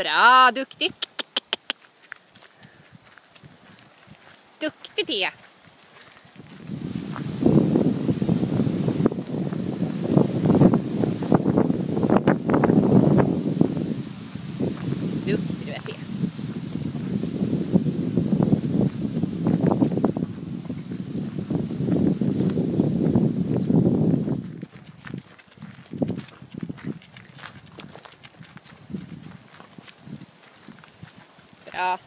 Bra, duktig. Duktig Thea. Duktig du är Thea. Bra.